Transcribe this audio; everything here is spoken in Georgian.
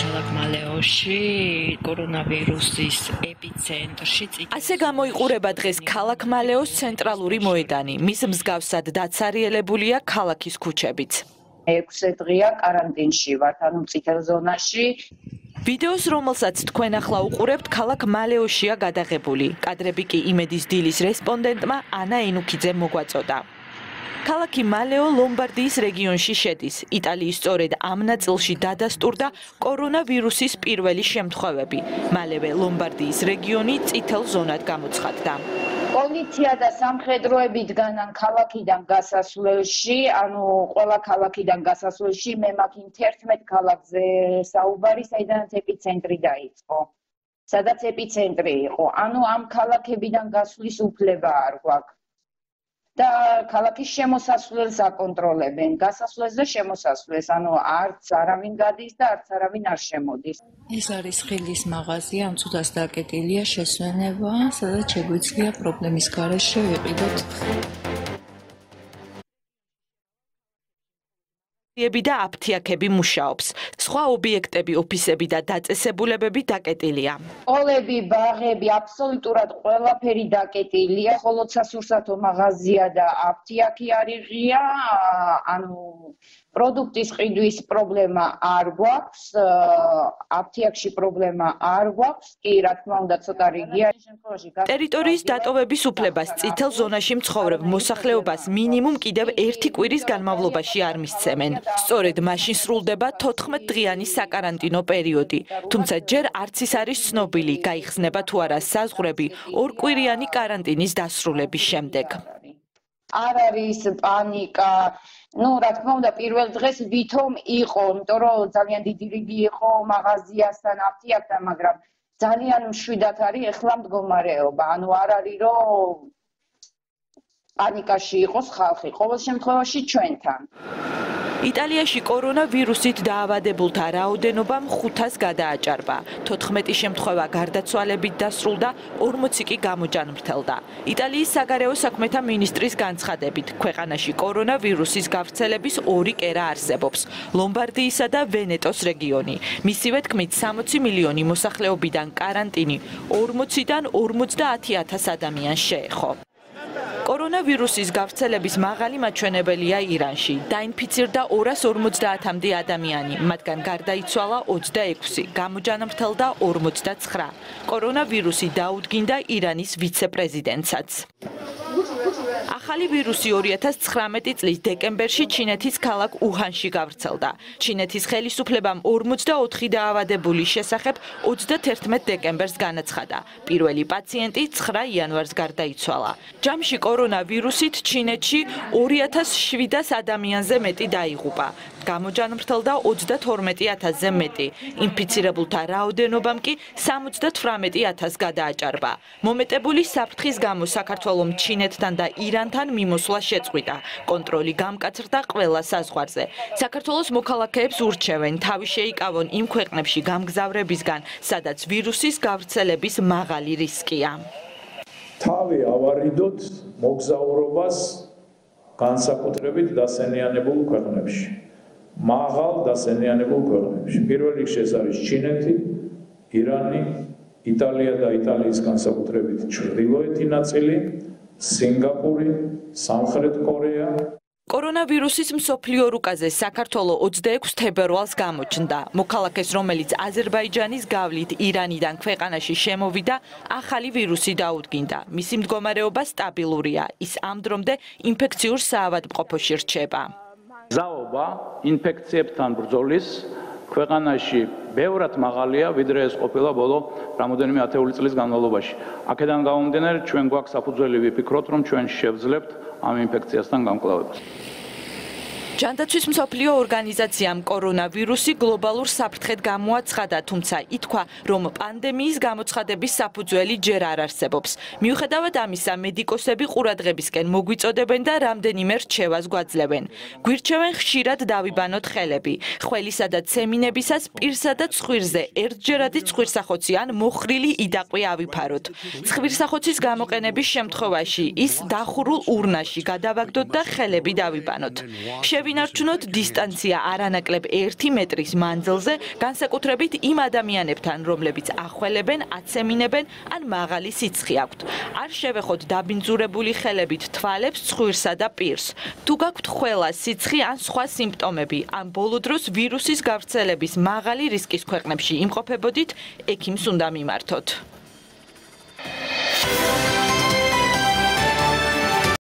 ქალაქ მალეოში კორონავირუსის ეპიცენტრში ასე გამოიყურება დღეს ქალაქ მალეოს ცენტრალური მოედანი მის მსგავსად დაცარიელებულია ქალაქის ქუჩებიც 6 დღეა каранტინში ვართ, ანუ წითელ ზონაში. ვიდეოს, რომელსაც თქვენ ახლა უყურებთ, ქალაქ მალეოშია გადაღებული. კადრები კი იმედის დილის რესპონდენტმა ანა ენუქიძე მოგვაწოდა. ქალაქი მალეო ლომბარდიის რეგიონში შედის. იტალიის სწორედ ამ ნაწილში დადასტურდა კორონავირუსის პირველი შემთხვევები. მალევე ლომბარდიის რეგიონი წითელ ზონად გამოცხადდა. პოლიცია და სამხედროები დგანან ქალაქიდან გასასვლელში, ანუ ყველა ქალაქიდან გასასვლელში მე მაქვს 11 ქალაქზე საუბარი, საიდანაც ეპიცენტრი დაიწყო. სადაც ეპიცენტრი იყო, ანუ ამ ქალაქებიდან გასვლის უფლება არ გვაქვს. და ქალაქის შემოსასვლელს აკონტროლებენ, გასასვლელს და შემოსასვლელს, ანუ არც არავინ გადის და არც არავინ არ შემოდის. ეს არის ხილის მაღაზია, ამ წუთას დაკეტილია შესვენება, სადაც შეგვიძლია პრობლემის გარეშე ვიყიდოთ ობიექტები და აფთიაქები მუშაობს. სხვა ობიექტები, ოფისები და დაწესებულებები დაკეტილია. ყოლები, ბაღები, აბსოლუტურად ყველაფერი დაკეტილია, ხოლო სასურსათო მაღაზია და აფთიაქი არის ღია, ანუ პროდუქტის ყიდვის პრობლემა არ გვაქვს, აფთიაქში პრობლემა არ გვაქვს, კი რა თქმა უნდა ცოტა რიგია შემთხვევაში. ტერიტორიის დატოვების უფლებას წითელ ზონაში მცხოვრებ მოსახლეობას მინიმუმ კიდევ ერთი კვირის განმავლობაში არ მისცემენ. სწორედ მაშინ სრულდება 14 დღიანი საკარანტინო პერიოდი, თუმცა ჯერ არც ის არის ცნობილი, გაიხსნება თუ არა საზღვრები ორკვირიანი კარანტინის დასრულების შემდეგ. არ არის პანიკა. ну, რა თქმა უნდა, პირველ დღეს ვითომ იყო, იმიტომ რომ ძალიან დიდი რიგი იყო მაღაზიასთან, აფთიაქთან, მაგრამ ძალიან მშვიდად არის ეხლა მდგომარეობა. ანუ არ არის რომ პანიკაში იყოს ხალხი, ყოველ შემთხვევაში ჩვენთან. იტალიაში კორონავირუსით დაავადებულთა რაოდენობამ 500-ს გადააჭარბა. 14 შემთხვევა გარდაცვალებით დასრულდა, 40 კი გამოჯანმრთელდა. იტალიის საგარეო საქმეთა მინისტრის განცხადებით, ქვეყანაში კორონავირუსის გავრცელების ორი კერა არსებობს: ლომბარდიისა და ვენეტოს რეგიონი. მისივე თქმით, 60 მილიონი მოსახლეობიდან კარანტინი 40-დან 50000 ადამიანს შეეხო. კორონავირუსის გავრცელების მაღალი მაჩვენებელია ირანში. დაინფიცირდა 250-მდე ადამიანი, მათგან გარდაიცვალა 26, გამოჯანმრთელდა 49. კორონავირუსი დაუდგინდა ირანის ვიცე-პრეზიდენტსაც. ახალი ვირუსი 2019 წლის დეკემბერში ჩინეთის ქალაქ უჰანში გავრცელდა. ჩინეთის ხელისუფლებამ 44 დაავადებული შესახებ 31 დეკემბერს განაცხადა. პირველი პაციენტი 9 იანვარს გარდაიცვალა. ჯამში კორონავირუსით ჩინეთში 2700 ადამიანზე მეტი დაიღუპა. გამოჯანმრთელდა 32000-ზე მეტი. ინფიცირებულთა რაოდენობამ კი 78000 გადააჭარბა. მომეტებული საფრთხის გამო საქართველოს ჩინეთთან და ირანთან მიმოსვლა შეწყვიტა. კონტროლი გამკაცრდა ყველა საზღვარზე. საქართველოს მოქალაქეებს ურჩევენ თავი შეიკავონ იმ ქვეყნებში გამგზავრებისგან, სადაც ვირუსის გავრცელების მაღალი რისკია. თავი ავარიდოთ მოგზაურობას განსაკუთრებით დასენიანებულ ქვეყნებში. მაღალ დასენიანებულ ქვეყნებში. პირველ რიგში ეს არის ჩინეთი, ირანი, იტალია და იტალიის განსაკუთრებით ჩრდილოეთი ნაწილი, სინგაპური, სამხრეთ კორეა. კორონავირუსის მსოფლიო რუკაზე საქართველოს 26 თებერვალს გამოჩნდა. მოქალაქეს, რომელიც აზერბაიჯანის გავლით ირანიდან ქვეყანაში შემოვიდა, ახალი ვირუსი დაუდგინდა. მისი მდგომარეობა სტაბილურია. ის ამ დრომდე ინფექციურ საავადმყოფოში რჩება. ზაობა ინფექციებთან ბრძოლის ქვეყანაში ბევრად მაღალია ვიდრე ეს ყოფილა ბოლო რამოდენიმე ათეული წლის განმავლობაში. აქედან გამომდინარე ჩვენ გვაქვს საფუძველი ვიფიქროთ რომ ჩვენ შევძლებთ ამ ინფექციასთან გამკლავებას. ჯანდაცვის მსოფლიო ორგანიზაციამ კორონავირუსი გლობალურ საფრთხედ გამოაცხადა, თუმცა ითქვა, რომ პანდემიის გამოცხადების საფუძველი ჯერ არ არსებობს. მიუხედავად ამისა, მედიკოსები ყურადღებისკენ მოგვიწოდებენ და რამდენიმე რჩევას გვაძლევენ. გვირჩევენ ხშირად დავიბანოთ ხელები. ხველისა და ცემინებისას პირსა და ცხვირზე ერთჯერადი ცხვირსახოცი ან მოხრილი იდაყვი ავიფაროთ. ცხვირსახოცის გამოყენების შემთხვევაში ის დახურულ ურნაში გადავაგდოთ და ხელები დავიბანოთ. შევი დავინარჩუნოთ დისტანცია არანაკლებ 1 მეტრის მანძილზე, განსაკუთრებით იმ ადამიანებთან, რომლებიც ახველებენ, აცემინებენ ან მაღალი სიცხე აქვთ. არ შევეხოთ დაბინძურებული ხელებით თვალებს, ცხვირსა და პირს. თუ გაქვთ ხველა, სიცხე ან სხვა სიმპტომები, ან ბოლო დროს ვირუსის გავრცელების მაღალი რისკის ქვეყნებში იმყოფებოდით, ექიმს უნდა მიმართოთ. Thank you